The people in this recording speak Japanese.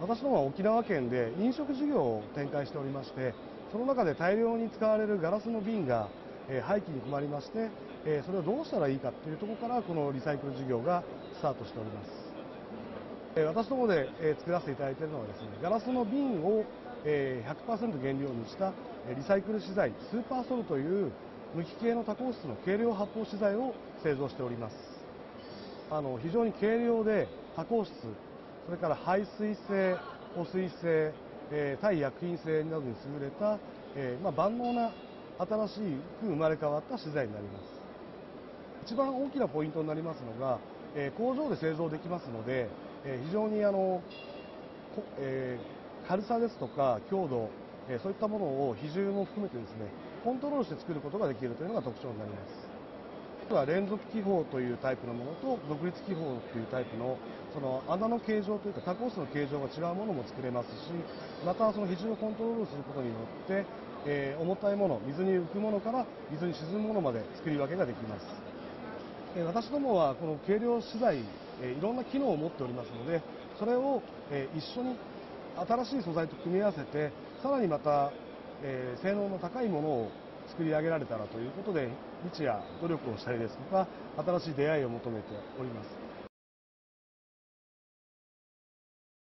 私どもは沖縄県で飲食事業を展開しておりましてその中で大量に使われるガラスの瓶がえ廃棄に困りまして、えそれをどうしたらいいかというところからこのリサイクル事業がスタートしております。え私どもで、え作らせていただいているのはですねガラスの瓶を、え100%原料にしたリサイクル資材スーパーソルという無機系の多孔質の軽量発泡資材を製造しておりますあの非常に軽量で多孔質それから排水性保水性、えー、対薬品性などに優れた、えーまあ、万能な新しく生まれ変わった資材になります。一番大きなポイントになりますのが、えー、工場で製造できますので、え、非常にあの、えー、軽さですとか強度、えそういったものを比重も含めてですねコントロールして作ることができるというのが特徴になります。は連続気泡というタイプのものと独立気泡というタイプのその穴の形状というかタコースの形状が違うものも作れますしまたその比重をコントロールすることによってえー、重たいもの水に浮くものから水に沈むものまで作り分けができます、えー、私どもはこの軽量資材、えー、いろんな機能を持っておりますのでそれを、え一緒に新しい素材と組み合わせてさらにまた、え性能の高いものを作り上げられたらということで日夜努力をしたりですとか新しい出会いを求めております。